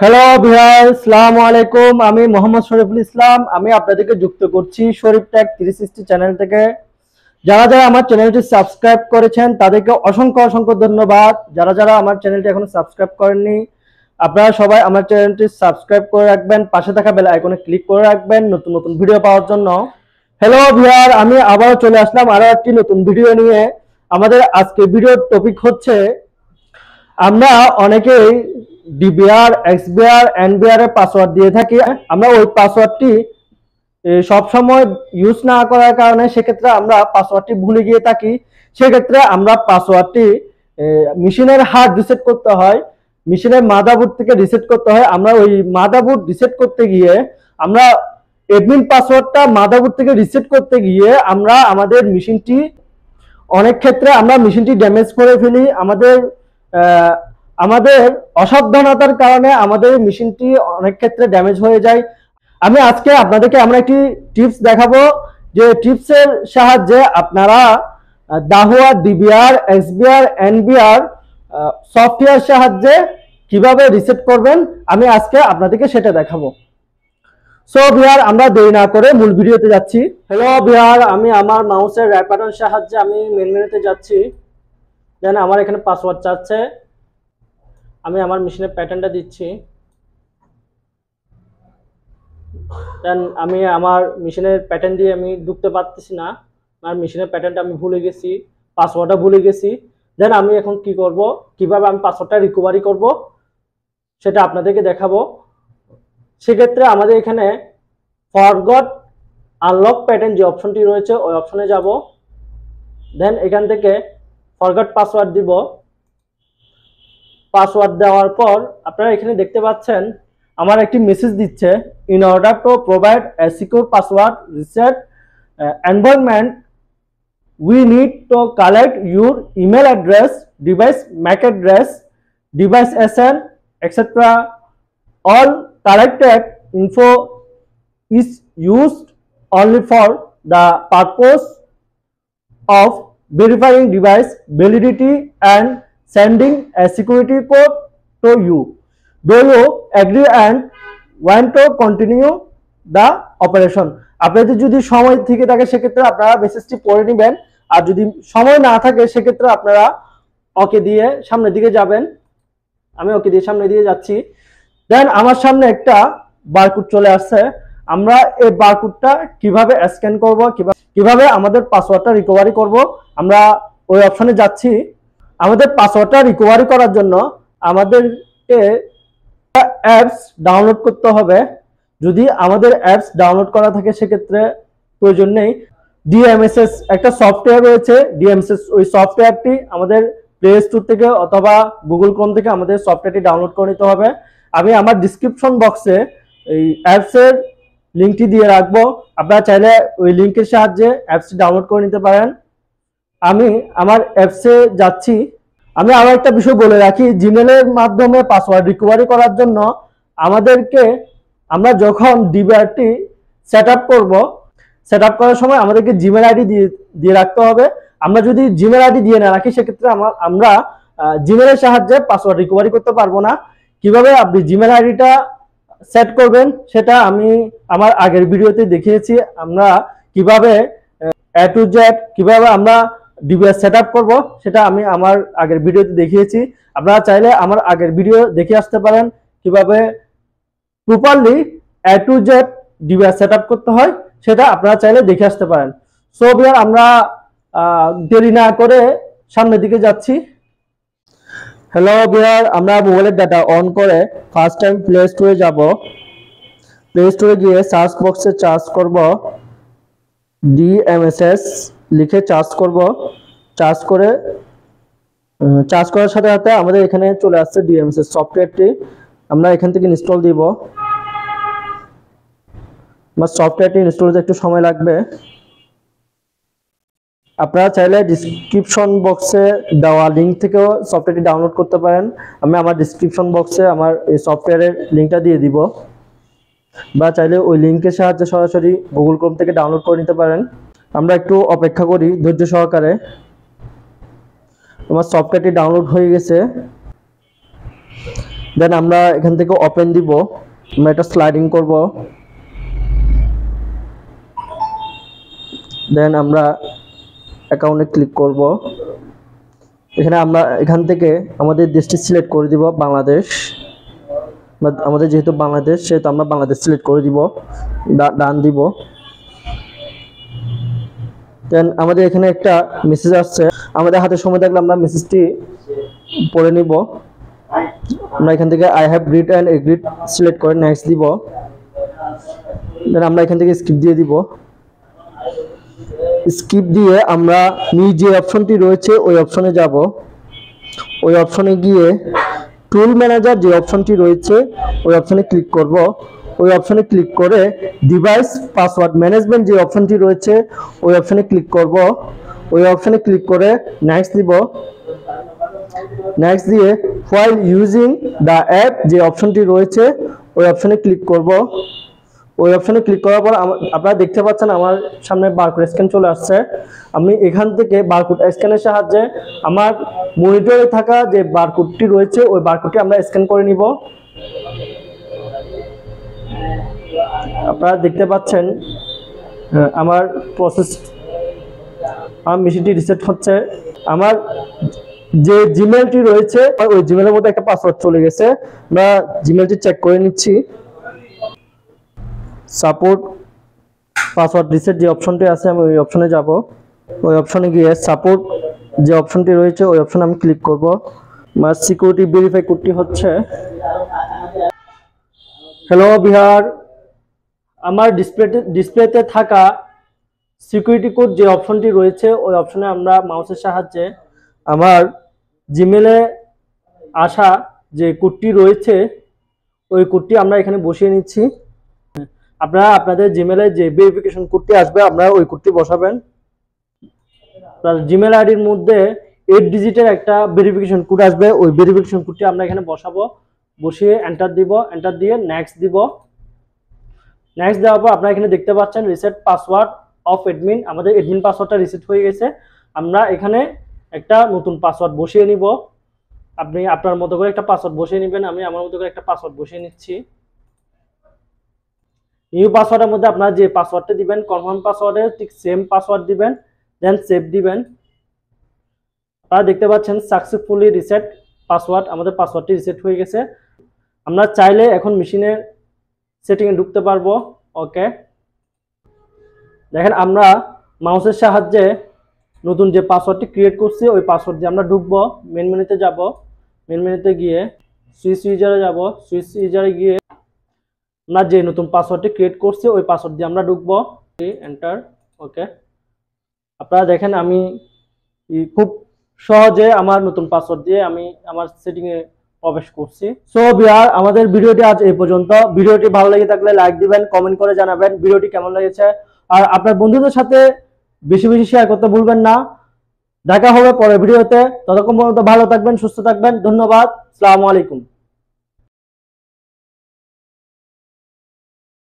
Hello Bihar সালামু আলাইকুম। আমি মোহাম্মদ শরীফুল ইসলাম। আমি আপনাদেরকে যুক্ত করছি Sharif tag three sixty channel থেকে। যারা যারা আমার চ্যানেলটি সাবস্ক্রাইব করেছেন, তাদেরকে অসংখ্য অসংখ্য ধন্যবাদ। যারা যারা আমার চ্যানেলটি এখনও সাবস্ক্রাইব করেননি, আপনারা সবাই আমার চ্যানেলটি সাবস্ক্রাইব করে রাখবেন, পাশে থাকা বেল আইকনে ক্লিক করে রাখবেন নতুন নতুন ভিডিও পাওয়ার জন্য। হ্যালো বিহার আমি আবারও চলে আসলাম আরও একটি নতুন ভিডিও নিয়ে। আমাদের আজকে ভিডিওর টপিক হচ্ছে, আমরা অনেকেই ডিবিআর এক্সবিআর এনবিআর এর পাসওয়ার্ড দিয়ে থাকি। আমরা ওই পাসওয়ার্ডটি সব সময় ইউজ না করার কারণে সেক্ষেত্রে আমরা পাসওয়ার্ডটি ভুলে গিয়ে থাকি। সেক্ষেত্রে আমরা পাসওয়ার্ডটি মেশিনের হার্ড রিসেট করতে হয়। মেশিনের মাদাবোর্ড থেকে রিসেট করতে হয়। আমরা ওই মাদাবোর্ড রিসেট করতে গিয়ে আমরা এডমিন পাসওয়ার্ডটা মাদাবোর্ড থেকে রিসেট করতে গিয়ে আমরা আমাদের মেশিনটি অনেক ক্ষেত্রে আমরা মেশিনটি ড্যামেজ করে ফেলি। আমাদের আমাদের অসাবধানতার কারণে আমাদের মেশিনটি অনেক ক্ষেত্রে ড্যামেজ হয়ে যায়। আমি আজকে আপনাদেরকে আমরা একটি টিপস দেখাবো যে টিপসের সাহায্যে আপনারা দাহুয়া ডিবিআর এসবিআর এনবিআর সফটওয়্যার সাহায্যে কীভাবে রিসেট করবেন, আমি আজকে আপনাদেরকে সেটা দেখাবো। সো বিহার, আমরা দেরি না করে মূল ভিডিওতে যাচ্ছি। হ্যালো বিহার, আমি আমার মাউসের রাইট সাহায্যে আমি মেন মেনুতে যাচ্ছি। দেন আমার এখানে পাসওয়ার্ড চাচ্ছে। আমি আমার মেশিনের প্যাটার্নটা দিচ্ছি। দেন আমি আমার মেশিনের প্যাটার্ন দিয়ে আমি ঢুকতে পারতেছি না। আমার মেশিনের প্যাটার্নটা আমি ভুলে গেছি পাসওয়ার্ডটা ভুলে গেছি। দেন আমি এখন কি করব? কীভাবে আমি পাসওয়ার্ডটা রিকভারি করব? সেটা আপনাদেরকে দেখাবো। সেক্ষেত্রে আমাদের এখানে ফরগট আনলক প্যাটার্ন যে অপশনটি রয়েছে, ওই অপশনে যাব। দেন এখান থেকে ফরগট পাসওয়ার্ড দিব। পাসওয়ার্ড দেওয়ার পর আপনারা এখানে দেখতে পাচ্ছেন, আমার একটি মেসেজ দিচ্ছে in order to provide a secure password reset environment we need to collect your email address device MAC address device S SN etcetera all collected info is used only for the purpose of verifying device validity and sending a security code to you. Do you agree and want to continue the operation. আপনাদের যদি সময় থেকে থাকে, সেক্ষেত্রে আপনারা মেসেজটি পড়ে নেবেন। আর যদি সময় না থাকে, সেক্ষেত্রে আপনারা ওকে দিয়ে সামনের দিকে যাবেন। আমি ওকে দিয়ে সামনে দিয়ে যাচ্ছি। দেন আমার সামনে একটা বারকোড চলে আসছে। আমরা এই বারকোডটা কীভাবে স্ক্যান করব, কীভাবে কীভাবে আমাদের পাসওয়ার্ডটা রিকভারি করব, আমরা ওই অপশনে যাচ্ছি। আমাদের পাসওয়ার্ডটা রিকভারি করার জন্য আমাদেরকে অ্যাপস ডাউনলোড করতে হবে। যদি আমাদের অ্যাপস ডাউনলোড করা থাকে সেক্ষেত্রে প্রয়োজন নেই। ডিএমএসএস একটা সফটওয়্যার রয়েছে। ডিএমএসএস ওই সফটওয়্যারটি আমাদের প্লে স্টোর থেকে অথবা গুগল ক্রোম থেকে আমাদের সফটওয়্যারটি ডাউনলোড করে নিতে হবে। আমি আমার ডিসক্রিপশন বক্সে এই অ্যাপসের লিঙ্কটি দিয়ে রাখব। আপনারা চাইলে ওই লিঙ্কের সাহায্যে অ্যাপসটি ডাউনলোড করে নিতে পারেন। আমি আমার অ্যাপসে যাচ্ছি, আমি আরও একটা বিষয় বলে রাখি জিমেলের মাধ্যমে পাসওয়ার্ড রিকভারি করার জন্য আমাদেরকে আমরা যখন ডিবিআরটি সেট আপ করব সেট আপ করার সময় আমাদেরকে জিমেল আইডি দিয়ে দিয়ে রাখতে হবে। আমরা যদি জিমেল আইডি দিয়ে না রাখি, সেক্ষেত্রে আমার আমরা জিমেলের সাহায্যে পাসওয়ার্ড রিকভারি করতে পারব না। কীভাবে আপনি জিমেল আইডিটা সেট করবেন, সেটা আমি আমার আগের ভিডিওতে দেখিয়েছি। আমরা কীভাবে এ টু জেড কীভাবে আমরা ডিবিএস সেট আপ করব, সেটা আমি আমার আগের ভিডিওতে দেখিয়েছি। আপনারা চাইলে আমার আগের ভিডিও দেখে আসতে পারেন, কীভাবে প্রপারলি এ টু জেড ডিবিএস সেট করতে হয়, সেটা আপনারা চাইলে দেখে আসতে পারেন। সো বিয়ার আমরা দেরি না করে সামনের দিকে যাচ্ছি। হ্যালো বিয়ার আমরা মোবাইলের ডাটা অন করে ফার্স্ট টাইম প্লে স্টোরে যাব। প্লে স্টোরে গিয়ে সার্চ বক্সে চার্জ করব। ডিএমএসএস লিখে চার্জ করব। চার্জ করে চার্জ করার সাথে সাথে আমাদের এখানে চলে আসছে ডিএমএসএস সফটওয়্যারটি আমরা এখান থেকে ইনস্টল দিব। আমার সফটওয়্যারটি ইনস্টল হতে একটু সময় লাগবে। আপনারা চাইলে ডিসক্রিপশন বক্সে দেওয়া লিঙ্ক থেকেও সফটওয়্যারটি ডাউনলোড করতে পারেন। আমি আমার ডিসক্রিপশন বক্সে আমার এই সফটওয়্যারের লিঙ্কটা দিয়ে দিব। বা চাইলে ওই লিঙ্কের সাহায্যে সরাসরি গুগল ক্রোম থেকে ডাউনলোড করে নিতে পারেন। আমরা একটু অপেক্ষা করি ধৈর্য সহকারে। আমার সফটওয়্যারটি ডাউনলোড হয়ে গেছে। দেন আমরা এখান থেকে ওপেন দিব। আমরা এটা স্লাইডিং করব। দেন আমরা অ্যাকাউন্টে ক্লিক করব। এখানে আমরা এখান থেকে আমাদের দেশটি সিলেক্ট করে দিব, বাংলাদেশ। আমাদের যেহেতু বাংলাদেশ, সেহেতু আমরা বাংলাদেশ সিলেক্ট করে দিব। ডান দিব। দেন আমাদের এখানে একটা মেসেজ আসছে। আমাদের হাতে সময় থাকলে আমরা মেসেজটি পড়ে নিব। আমরা এখান থেকে I have read and agreed select করে নেক্সট দিব। দেন আমরা এখান থেকে স্কিপ দিয়ে দিব। স্কিপ দিয়ে আমরা নি যে অপশনটি রয়েছে, ওই অপশনে যাব। ওই অপশনে গিয়ে টুল ম্যানেজার যে অপশনটি রয়েছে, ওই অপশনে ক্লিক করব। ওই অপশনে ক্লিক করে ডিভাইস পাসওয়ার্ড ম্যানেজমেন্ট যে অপশনটি রয়েছে, ওই অপশনে ক্লিক করব। ওই অপশনে ক্লিক করে নেক্সট দিব। নেক্সট দিয়ে হোয়াইল ইউজিং দ্য অ্যাপ যে অপশনটি রয়েছে, ওই অপশনে ক্লিক করব। ওই অপশনে ক্লিক করার পর আপনারা দেখতে পাচ্ছেন আমার সামনে বারকোড স্ক্যান চলে আসছে। আমি এখান থেকে বারকোড স্ক্যানের সাহায্যে আমার মনিটরে থাকা যে বারকোডটি রয়েছে, ওই বারকোডটি আমরা স্ক্যান করে নিব। আপনারা দেখতে পাচ্ছেন আমার প্রসেস আমার মেশিনটি রিসেট হচ্ছে। আমার যে জিমেলটি রয়েছে ওই জিমেলের মধ্যে একটা পাসওয়ার্ড চলে গেছে। আমরা জিমেলটি চেক করে নিচ্ছি। সাপোর্ট পাসওয়ার্ড রিসেট যে অপশনটি আছে, আমি ওই অপশনে যাব। ওই অপশনে গিয়ে সাপোর্ট যে অপশনটি রয়েছে, ওই অপশনে আমি ক্লিক করব। আমার সিকিউরিটি ভেরিফাই কোডটি হচ্ছে। হ্যালো বিহার। আমার ডিসপ্লেতে ডিসপ্লেতে থাকা সিকিউরিটি কোড যে অপশনটি রয়েছে, ওই অপশনে আমরা মাউসের সাহায্যে আমার জিমেলে আসা যে কোডটি রয়েছে, ওই কোডটি আমরা এখানে বসিয়ে নিচ্ছি। আপনারা আপনাদের জিমেলে যে ভেরিফিকেশন কোডটি আসবে আপনারা ওই কোডটি বসাবেন। জিমেল আইডির মধ্যে এইট ডিজিটের একটা ভেরিফিকেশন কোড আসবে, ওই ভেরিফিকেশন কোডটি আমরা এখানে বসাবো। বসিয়ে এন্টার দিব এন্টার দিয়ে নেক্সট দিব। নেক্সট দেওয়ার পর আপনারা এখানে দেখতে পাচ্ছেন রিসেট পাসওয়ার্ড অফ এডমিন আমাদের এডমিন পাসওয়ার্ডটা রিসেট হয়ে গেছে। আমরা এখানে একটা নতুন পাসওয়ার্ড বসিয়ে নিব। আপনি আপনার মতো করে একটা পাসওয়ার্ড বসিয়ে নেবেন। আমি আমার মতো করে একটা পাসওয়ার্ড বসিয়ে নিচ্ছি। নিউ পাসওয়ার্ডের মধ্যে আপনারা যে পাসওয়ার্ডটা দিবেন কনফার্ম পাসওয়ার্ডে ঠিক সেম পাসওয়ার্ড দিবেন দেন সেভ দিবেন। আপনারা দেখতে পাচ্ছেন সাকসেসফুলি রিসেট পাসওয়ার্ড আমাদের পাসওয়ার্ডটি রিসেট হয়ে গেছে। আমরা চাইলে এখন মেশিনের সেটিংয়ে ঢুকতে পারব, ওকে? দেখেন আমরা মাউসের সাহায্যে নতুন যে পাসওয়ার্ডটি ক্রিয়েট করছি, ওই পাসওয়ার্ড দিয়ে আমরা ঢুকবো মেন মেনুতে যাব মেন মেনুতে গিয়ে সুইচ ইউজারে যাব সুইচ ইউজারে গিয়ে আমরা যে নতুন পাসওয়ার্ডটি ক্রিয়েট করছি, ওই পাসওয়ার্ড দিয়ে আমরা ঢুকবো এন্টার ওকে? আপনারা দেখেন আমি খুব সহজে আমার নতুন পাসওয়ার্ড দিয়ে আমি আমার সেটিংয়ে প্রবেশ করছি। সো বিহার, আমাদের ভিডিওটি আজ এই পর্যন্ত। ভিডিওটি ভালো লেগে থাকলে লাইক দিবেন কমেন্ট করে জানাবেন, ভিডিওটি কেমন লেগেছে? আর আপনার বন্ধুদের সাথে বেশি বেশি শেয়ার করতে ভুলবেন না। দেখা হবে পরের ভিডিওতে। ততক্ষণ পর্যন্ত ভালো থাকবেন, সুস্থ থাকবেন। ধন্যবাদ। আসসালামু আলাইকুম।